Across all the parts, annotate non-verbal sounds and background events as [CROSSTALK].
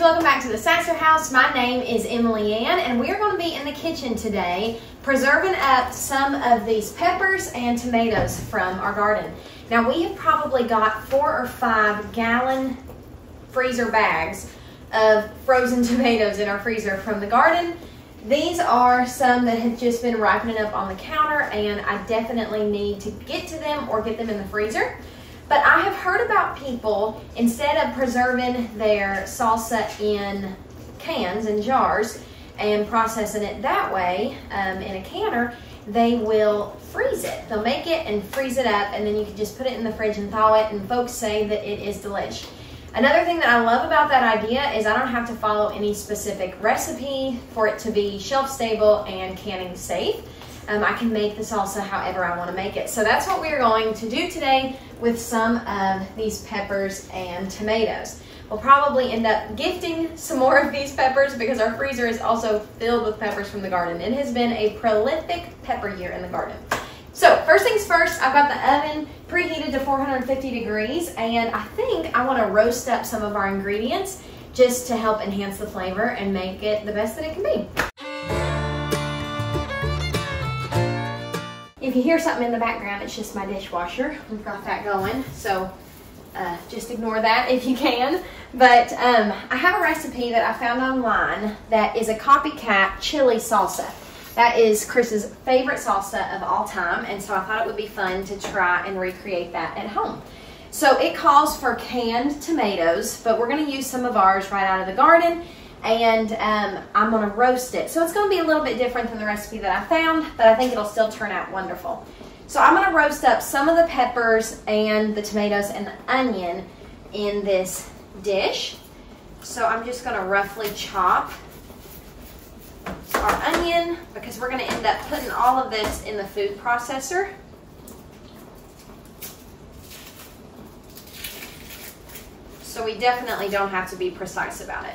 welcome back to the Sasser House. My name is Emily Ann and we're going to be in the kitchen today preserving up some of these peppers and tomatoes from our garden. Now we have probably got four or five gallon freezer bags of frozen [LAUGHS] tomatoes in our freezer from the garden. These are some that have just been ripening up on the counter and I definitely need to get to them or get them in the freezer. But I have heard about people, instead of preserving their salsa in cans and jars and processing it that way um, in a canner, they will freeze it. They'll make it and freeze it up and then you can just put it in the fridge and thaw it and folks say that it is delish. Another thing that I love about that idea is I don't have to follow any specific recipe for it to be shelf stable and canning safe. Um, I can make the salsa however I want to make it. So that's what we're going to do today with some of these peppers and tomatoes. We'll probably end up gifting some more of these peppers because our freezer is also filled with peppers from the garden. It has been a prolific pepper year in the garden. So first things first, I've got the oven preheated to 450 degrees and I think I want to roast up some of our ingredients just to help enhance the flavor and make it the best that it can be. You hear something in the background, it's just my dishwasher. We've got that going, so uh, just ignore that if you can. But um, I have a recipe that I found online that is a copycat chili salsa. That is Chris's favorite salsa of all time, and so I thought it would be fun to try and recreate that at home. So it calls for canned tomatoes, but we're gonna use some of ours right out of the garden and um, I'm gonna roast it. So it's gonna be a little bit different than the recipe that I found, but I think it'll still turn out wonderful. So I'm gonna roast up some of the peppers and the tomatoes and the onion in this dish. So I'm just gonna roughly chop our onion because we're gonna end up putting all of this in the food processor. So we definitely don't have to be precise about it.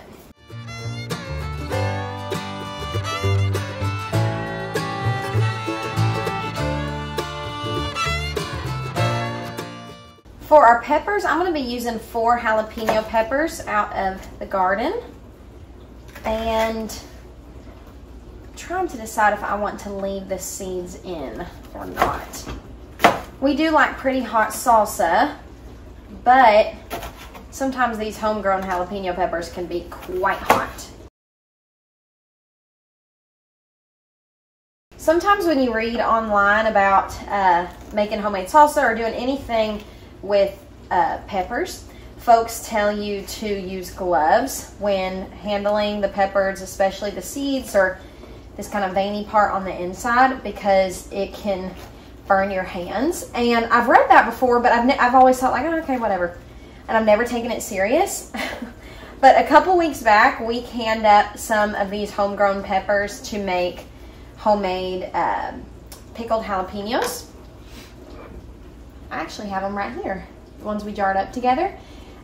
For our peppers, I'm going to be using four jalapeno peppers out of the garden. And trying to decide if I want to leave the seeds in or not. We do like pretty hot salsa, but sometimes these homegrown jalapeno peppers can be quite hot. Sometimes when you read online about uh, making homemade salsa or doing anything with uh, peppers. Folks tell you to use gloves when handling the peppers, especially the seeds or this kind of veiny part on the inside because it can burn your hands. And I've read that before, but I've, I've always thought like, oh, okay, whatever. And I've never taken it serious. [LAUGHS] but a couple weeks back, we canned up some of these homegrown peppers to make homemade uh, pickled jalapenos. I actually have them right here, the ones we jarred up together.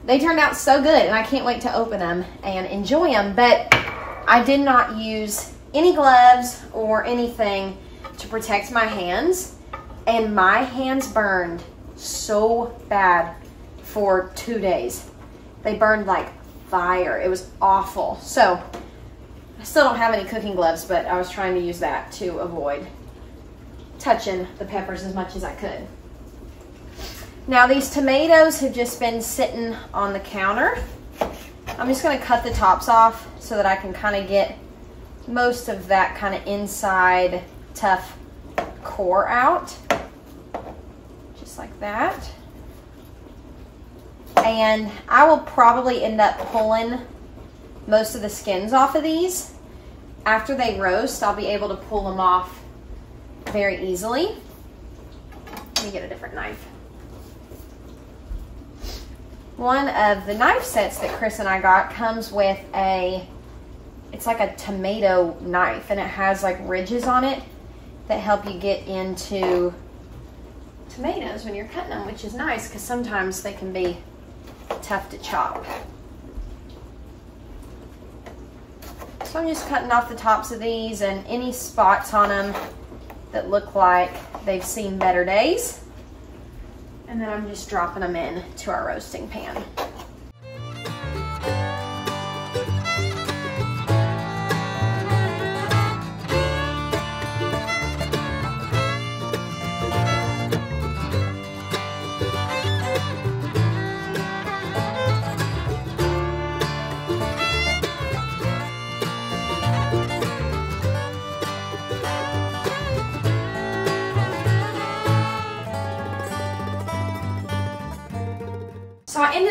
They turned out so good, and I can't wait to open them and enjoy them, but I did not use any gloves or anything to protect my hands, and my hands burned so bad for two days. They burned like fire. It was awful. So, I still don't have any cooking gloves, but I was trying to use that to avoid touching the peppers as much as I could. Now these tomatoes have just been sitting on the counter. I'm just gonna cut the tops off so that I can kind of get most of that kind of inside tough core out. Just like that. And I will probably end up pulling most of the skins off of these. After they roast, I'll be able to pull them off very easily. Let me get a different knife one of the knife sets that Chris and I got comes with a, it's like a tomato knife and it has like ridges on it that help you get into tomatoes when you're cutting them, which is nice because sometimes they can be tough to chop. So I'm just cutting off the tops of these and any spots on them that look like they've seen better days. And then I'm just dropping them in to our roasting pan.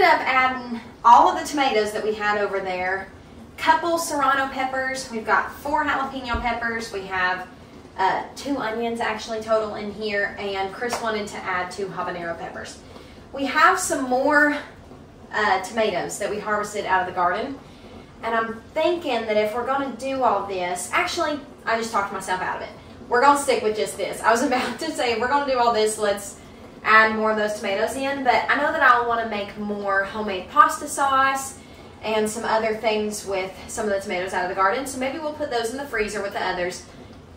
Up adding all of the tomatoes that we had over there, couple serrano peppers. We've got four jalapeno peppers. We have uh, two onions actually total in here, and Chris wanted to add two habanero peppers. We have some more uh, tomatoes that we harvested out of the garden, and I'm thinking that if we're gonna do all this, actually, I just talked myself out of it. We're gonna stick with just this. I was [LAUGHS] about to say, we're gonna do all this, let's add more of those tomatoes in, but I know that I'll wanna make more homemade pasta sauce and some other things with some of the tomatoes out of the garden, so maybe we'll put those in the freezer with the others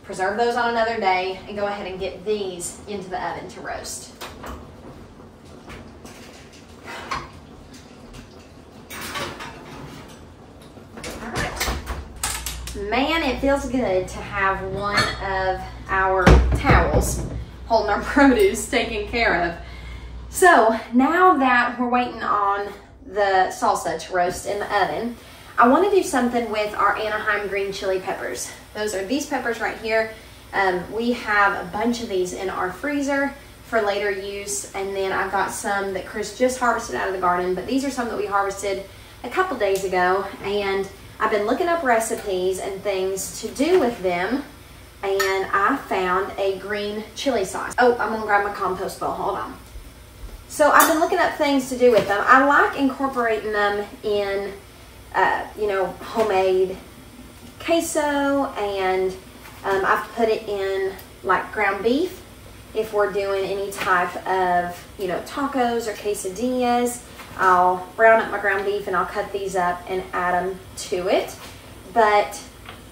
preserve those on another day, and go ahead and get these into the oven to roast. Man, it feels good to have one of our towels holding our produce taken care of. So now that we're waiting on the salsa to roast in the oven, I want to do something with our Anaheim green chili peppers. Those are these peppers right here. Um, we have a bunch of these in our freezer for later use. And then I've got some that Chris just harvested out of the garden, but these are some that we harvested a couple days ago. And I've been looking up recipes and things to do with them. And I found a green chili sauce. Oh, I'm gonna grab my compost bowl, hold on. So I've been looking up things to do with them. I like incorporating them in uh, you know, homemade queso and um, I've put it in like ground beef if we're doing any type of, you know, tacos or quesadillas. I'll brown up my ground beef and I'll cut these up and add them to it. But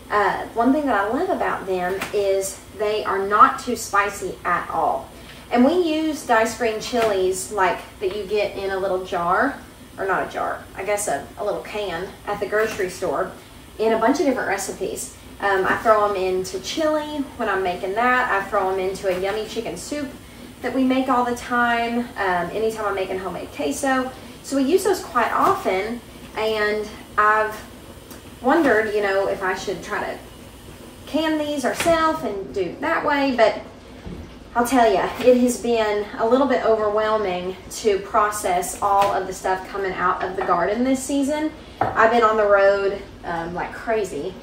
uh, one thing that I love about them is they are not too spicy at all. And we use diced green chilies like that you get in a little jar or not a jar, I guess a, a little can at the grocery store in a bunch of different recipes. Um, I throw them into chili when I'm making that. I throw them into a yummy chicken soup that we make all the time, um, anytime I'm making homemade queso. So we use those quite often, and I've wondered, you know, if I should try to can these ourselves and do that way, but I'll tell you, it has been a little bit overwhelming to process all of the stuff coming out of the garden this season. I've been on the road um, like crazy.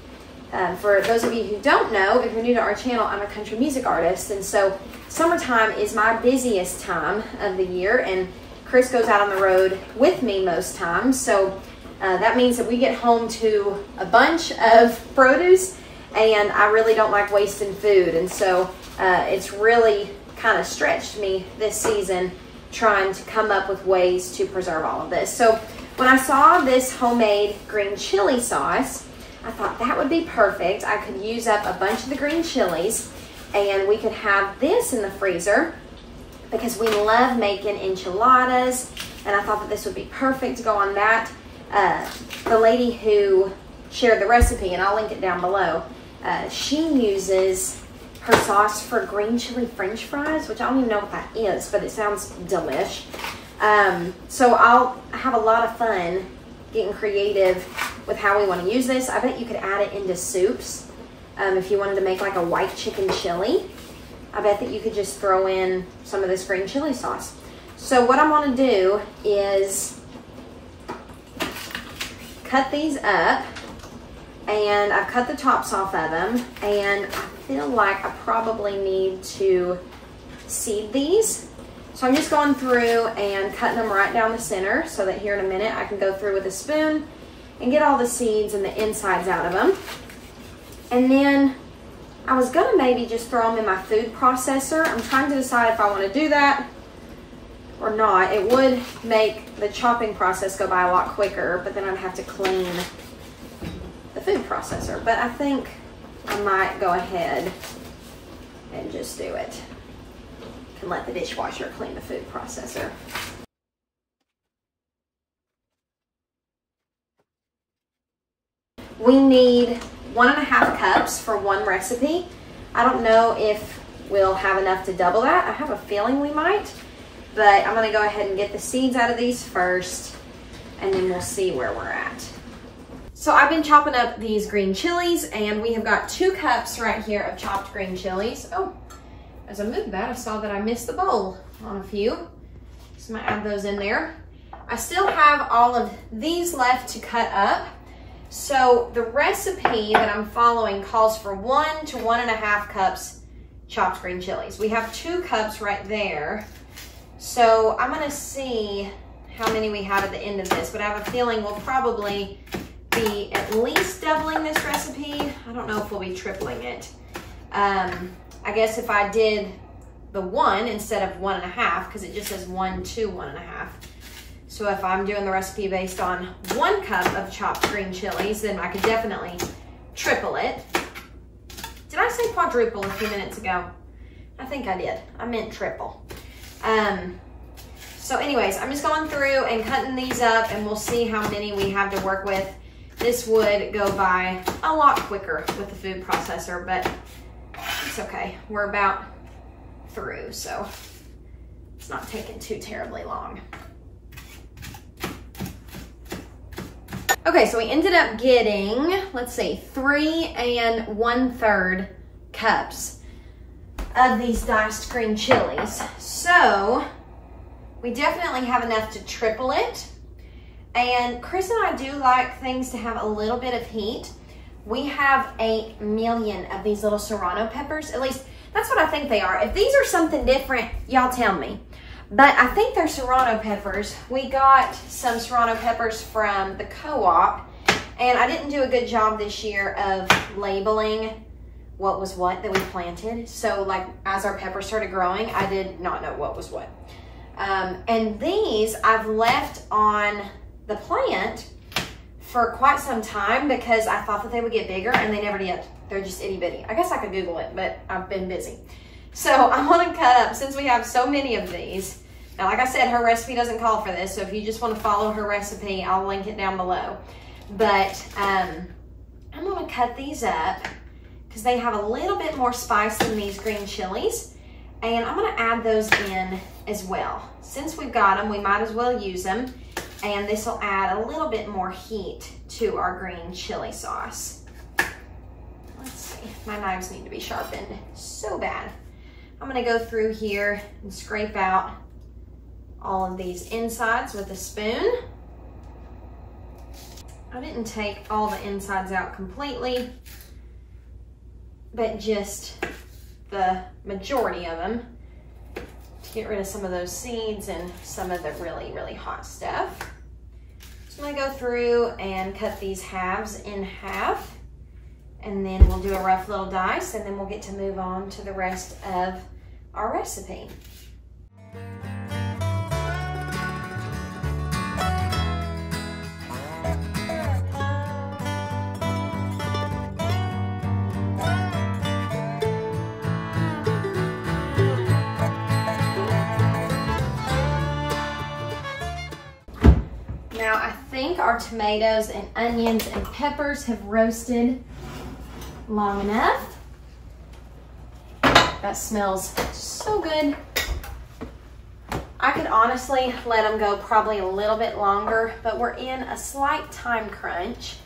Um, for those of you who don't know, if you're new to our channel, I'm a country music artist, and so summertime is my busiest time of the year, and Chris goes out on the road with me most times, so uh, that means that we get home to a bunch of produce, and I really don't like wasting food, and so uh, it's really kind of stretched me this season trying to come up with ways to preserve all of this. So when I saw this homemade green chili sauce, I thought that would be perfect. I could use up a bunch of the green chilies and we could have this in the freezer because we love making enchiladas and I thought that this would be perfect to go on that. Uh, the lady who shared the recipe, and I'll link it down below, uh, she uses her sauce for green chili french fries, which I don't even know what that is, but it sounds delish. Um, so I'll have a lot of fun getting creative with how we want to use this. I bet you could add it into soups. Um, if you wanted to make like a white chicken chili, I bet that you could just throw in some of this green chili sauce. So what I want to do is cut these up and I've cut the tops off of them and I feel like I probably need to seed these. So I'm just going through and cutting them right down the center so that here in a minute I can go through with a spoon and get all the seeds and the insides out of them. And then I was gonna maybe just throw them in my food processor. I'm trying to decide if I wanna do that or not. It would make the chopping process go by a lot quicker, but then I'd have to clean the food processor. But I think I might go ahead and just do it. Can let the dishwasher clean the food processor. We need one and a half cups for one recipe. I don't know if we'll have enough to double that. I have a feeling we might, but I'm gonna go ahead and get the seeds out of these first and then we'll see where we're at. So I've been chopping up these green chilies and we have got two cups right here of chopped green chilies. Oh, as I moved that, I saw that I missed the bowl on a few. So I'm gonna add those in there. I still have all of these left to cut up. So the recipe that I'm following calls for one to one and a half cups chopped green chilies. We have two cups right there. So I'm gonna see how many we have at the end of this, but I have a feeling we'll probably be at least doubling this recipe. I don't know if we'll be tripling it. Um, I guess if I did the one instead of one and a half, because it just says one to one and a half. So if I'm doing the recipe based on one cup of chopped green chilies, then I could definitely triple it. Did I say quadruple a few minutes ago? I think I did. I meant triple. Um, so anyways, I'm just going through and cutting these up and we'll see how many we have to work with. This would go by a lot quicker with the food processor, but it's okay. We're about through, so it's not taking too terribly long. Okay, so we ended up getting, let's see, three and one third cups of these diced green chilies. So we definitely have enough to triple it. And Chris and I do like things to have a little bit of heat. We have a million of these little serrano peppers. At least that's what I think they are. If these are something different, y'all tell me. But I think they're serrano peppers. We got some serrano peppers from the co-op and I didn't do a good job this year of labeling what was what that we planted. So like as our pepper started growing, I did not know what was what. Um, and these I've left on the plant for quite some time because I thought that they would get bigger and they never did. They're just itty bitty. I guess I could Google it, but I've been busy. So I want to cut up, since we have so many of these, now like I said, her recipe doesn't call for this, so if you just want to follow her recipe, I'll link it down below. But um, I'm going to cut these up because they have a little bit more spice than these green chilies. And I'm going to add those in as well. Since we've got them, we might as well use them. And this will add a little bit more heat to our green chili sauce. Let's see, my knives need to be sharpened so bad. I'm gonna go through here and scrape out all of these insides with a spoon. I didn't take all the insides out completely, but just the majority of them to get rid of some of those seeds and some of the really, really hot stuff. So I'm gonna go through and cut these halves in half and then we'll do a rough little dice and then we'll get to move on to the rest of our recipe. Our tomatoes and onions and peppers have roasted long enough. That smells so good. I could honestly let them go probably a little bit longer, but we're in a slight time crunch.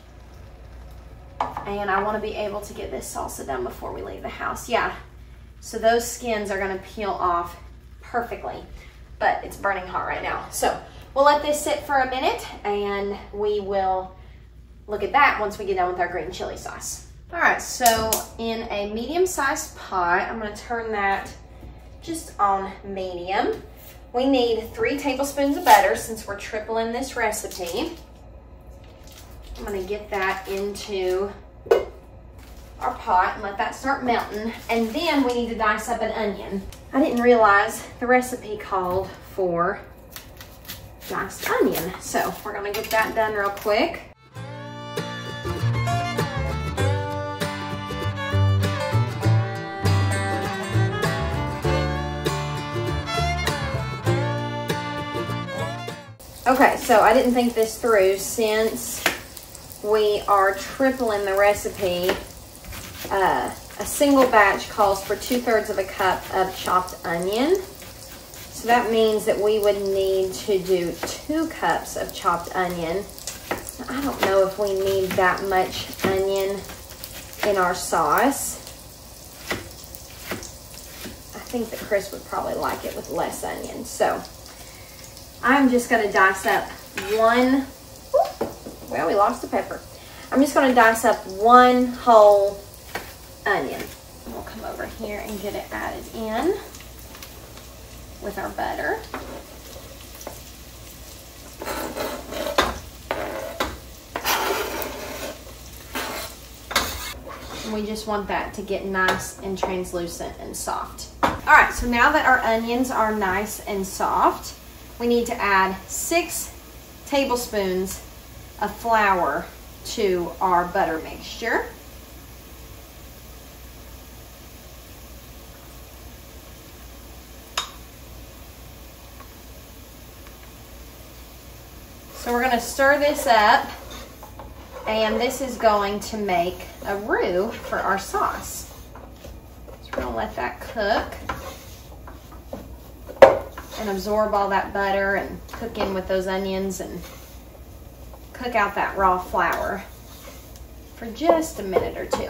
And I wanna be able to get this salsa done before we leave the house. Yeah, so those skins are gonna peel off perfectly, but it's burning hot right now. So we'll let this sit for a minute and we will look at that once we get done with our green chili sauce. All right, so in a medium-sized pot, I'm gonna turn that just on medium. We need three tablespoons of butter since we're tripling this recipe. I'm gonna get that into our pot and let that start melting. And then we need to dice up an onion. I didn't realize the recipe called for diced onion. So we're gonna get that done real quick. Okay, so I didn't think this through since we are tripling the recipe. Uh, a single batch calls for two thirds of a cup of chopped onion. That means that we would need to do two cups of chopped onion. I don't know if we need that much onion in our sauce. I think that Chris would probably like it with less onion. So I'm just gonna dice up one, well, we lost the pepper. I'm just gonna dice up one whole onion. We'll come over here and get it added in with our butter. And we just want that to get nice and translucent and soft. All right, so now that our onions are nice and soft, we need to add six tablespoons of flour to our butter mixture. So we're gonna stir this up and this is going to make a roux for our sauce. So we're gonna let that cook and absorb all that butter and cook in with those onions and cook out that raw flour for just a minute or two.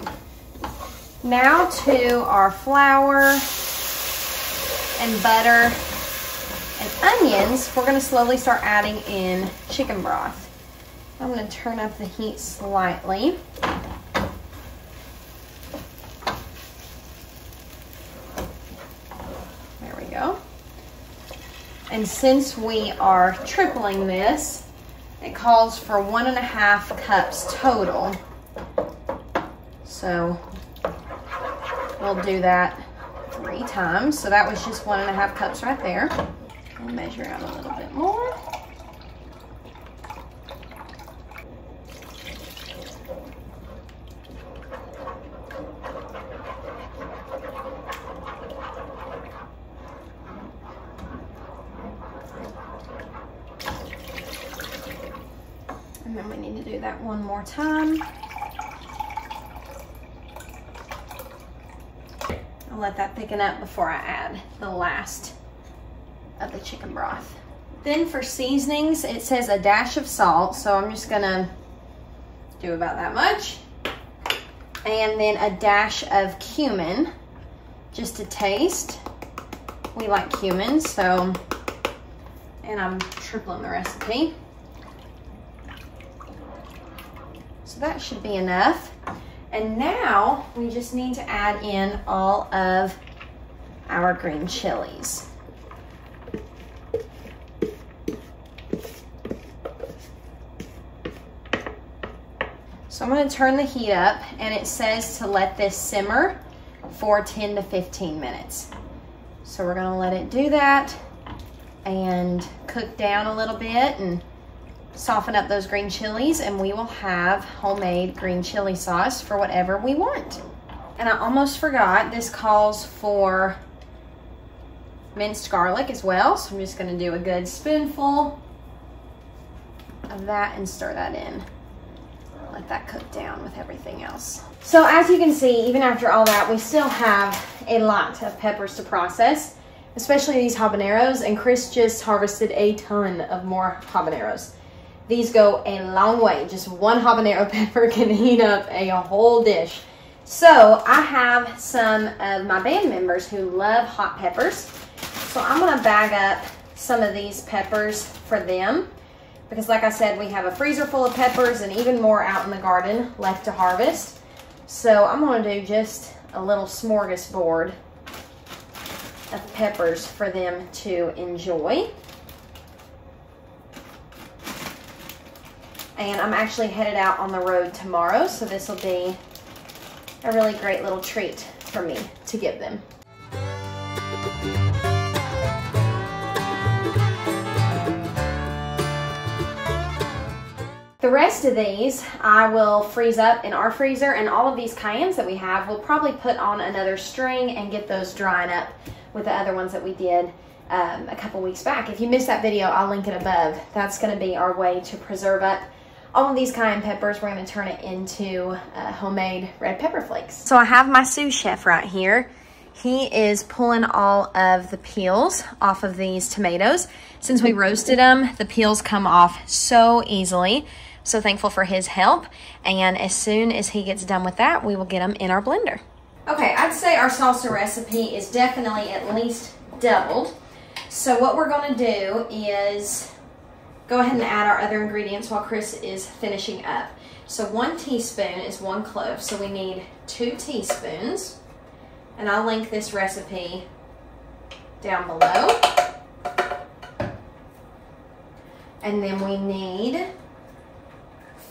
Now to our flour and butter and onions, we're gonna slowly start adding in chicken broth. I'm going to turn up the heat slightly. There we go. And since we are tripling this, it calls for one and a half cups total. So we'll do that three times. So that was just one and a half cups right there. I'll measure out a little bit more. And then we need to do that one more time. I'll let that thicken up before I add the last the chicken broth. Then for seasonings, it says a dash of salt, so I'm just gonna do about that much. And then a dash of cumin, just to taste. We like cumin, so, and I'm tripling the recipe. So that should be enough. And now we just need to add in all of our green chilies. So I'm gonna turn the heat up and it says to let this simmer for 10 to 15 minutes. So we're gonna let it do that and cook down a little bit and soften up those green chilies and we will have homemade green chili sauce for whatever we want. And I almost forgot, this calls for minced garlic as well. So I'm just gonna do a good spoonful of that and stir that in. That cook down with everything else. So as you can see, even after all that, we still have a lot of peppers to process, especially these habaneros. And Chris just harvested a ton of more habaneros. These go a long way. Just one habanero [LAUGHS] pepper can heat up a whole dish. So I have some of my band members who love hot peppers. So I'm gonna bag up some of these peppers for them because like I said, we have a freezer full of peppers and even more out in the garden left to harvest. So I'm gonna do just a little smorgasbord of peppers for them to enjoy. and I'm actually headed out on the road tomorrow, so this will be a really great little treat for me to give them. The rest of these I will freeze up in our freezer and all of these cayennes that we have we'll probably put on another string and get those drying up with the other ones that we did um, a couple weeks back. If you missed that video, I'll link it above. That's going to be our way to preserve up all of these cayenne peppers, we're gonna turn it into uh, homemade red pepper flakes. So I have my sous chef right here. He is pulling all of the peels off of these tomatoes. Since we roasted them, the peels come off so easily. So thankful for his help. And as soon as he gets done with that, we will get them in our blender. Okay, I'd say our salsa recipe is definitely at least doubled. So what we're gonna do is go ahead and add our other ingredients while Chris is finishing up. So one teaspoon is one clove, so we need two teaspoons. And I'll link this recipe down below. And then we need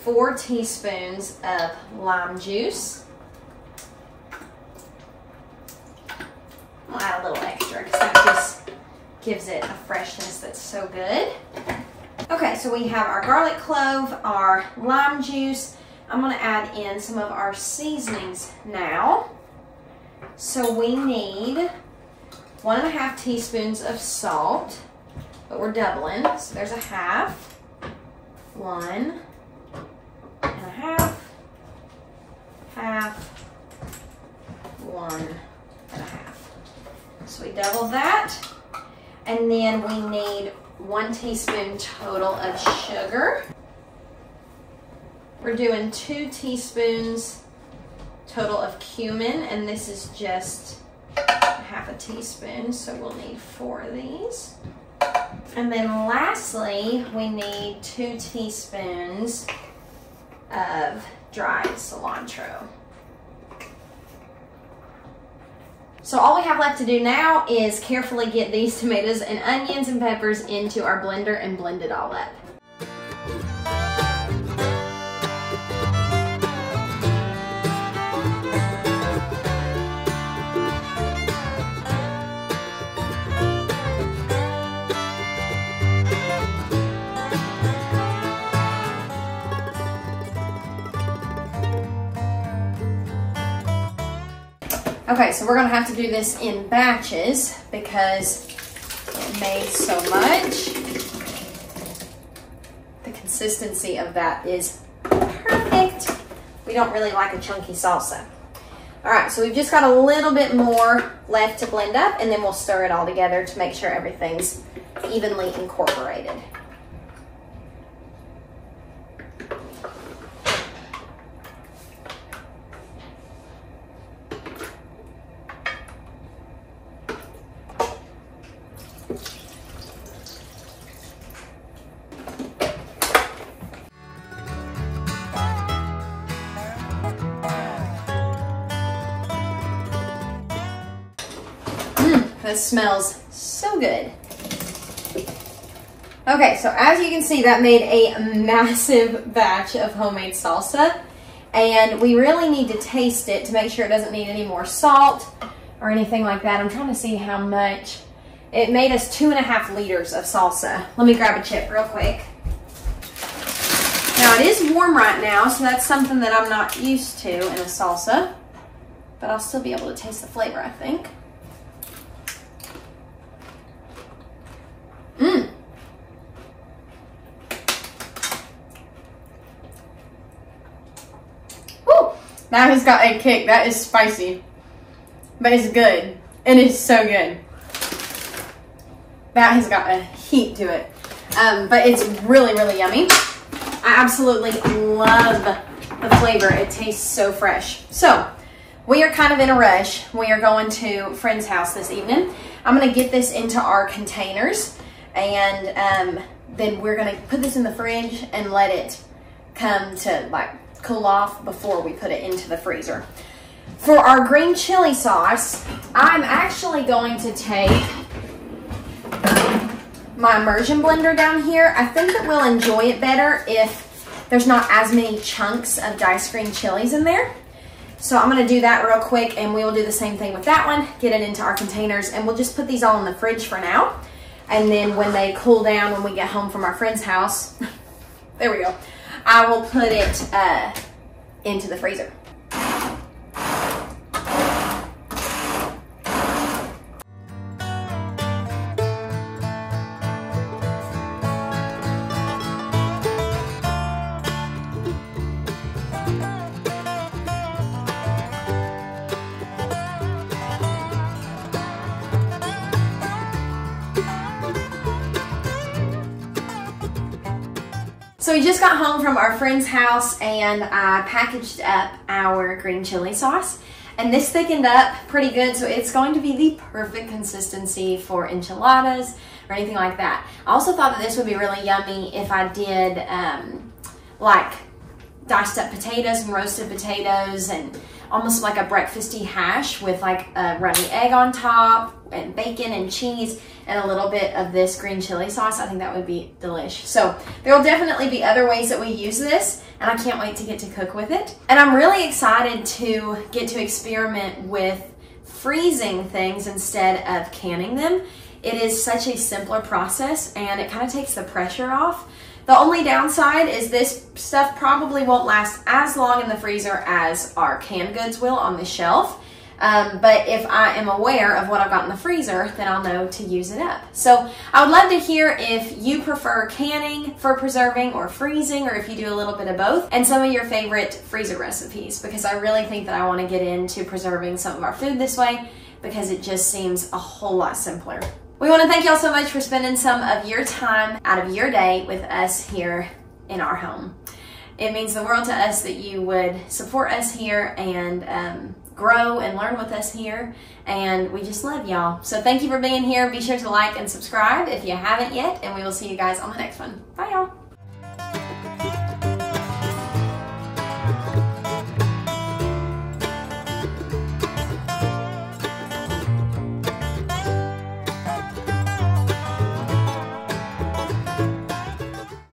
four teaspoons of lime juice. I'll add a little extra because that just gives it a freshness that's so good. Okay, so we have our garlic clove, our lime juice. I'm gonna add in some of our seasonings now. So we need one and a half teaspoons of salt but we're doubling. So there's a half, one and a half, half, one and a half. So we double that. And then we need one teaspoon total of sugar. We're doing two teaspoons total of cumin, and this is just half a teaspoon, so we'll need four of these. And then lastly, we need two teaspoons of dried cilantro. So all we have left to do now is carefully get these [LAUGHS] tomatoes and onions and peppers into our blender and blend it all up. Okay, so we're gonna have to do this in batches because it made so much. The consistency of that is perfect. We don't really like a chunky salsa. All right, so we've just got a little bit more left to blend up and then we'll stir it all together to make sure everything's evenly incorporated. That smells so good. Okay, so as you can see, that made a massive [LAUGHS] batch of homemade salsa. And we really need to taste it to make sure it doesn't need any more salt or anything like that. I'm trying to see how much. It made us two and a half liters of salsa. Let me grab a chip real quick. Now it is warm right now, so that's something that I'm not used to in a salsa. But I'll still be able to taste the flavor, I think. That has got a kick. That is spicy. But it's good. It is so good. That has got a heat to it. Um, but it's really, really yummy. I absolutely love the flavor. It tastes so fresh. So, we are kind of in a rush. We are going to friend's house this evening. I'm going to get this into our containers and um, then we're gonna put this in the fridge and let it come to like cool off before we put it into the freezer. For our green chili sauce, I'm actually going to take my immersion blender down here. I think that we'll enjoy it better if there's not as many chunks of diced green chilies in there. So I'm gonna do that real quick and we will do the same thing with that one, get it into our containers and we'll just put these all in the fridge for now. And then when they cool down, when we get home from our friend's house, [LAUGHS] there we go, I will put it uh, into the freezer. Just got home from our friend's house and I packaged up our green chili sauce And this thickened up pretty good, so it's going to be the perfect consistency for enchiladas or anything like that. I also thought that this would be really yummy if I did um, like diced up potatoes and roasted potatoes and almost like a breakfasty hash with like a runny egg on top and bacon and cheese and a little bit of this green chili sauce. I think that would be delish. So there will definitely be other ways that we use this and I can't wait to get to cook with it. And I'm really excited to get to experiment with freezing things instead of canning them. It is such a simpler process and it kind of takes the pressure off. The only downside is this stuff probably won't last as long in the freezer as our canned goods will on the shelf. Um, but if I am aware of what I've got in the freezer, then I'll know to use it up. So I would love to hear if you prefer canning for preserving or freezing, or if you do a little bit of both, and some of your favorite freezer recipes, because I really think that I want to get into preserving some of our food this way, because it just seems a whole lot simpler. We want to thank y'all so much for spending some of your time out of your day with us here in our home. It means the world to us that you would support us here and um, grow and learn with us here. And we just love y'all. So thank you for being here. Be sure to like and subscribe if you haven't yet. And we will see you guys on the next one. Bye, y'all.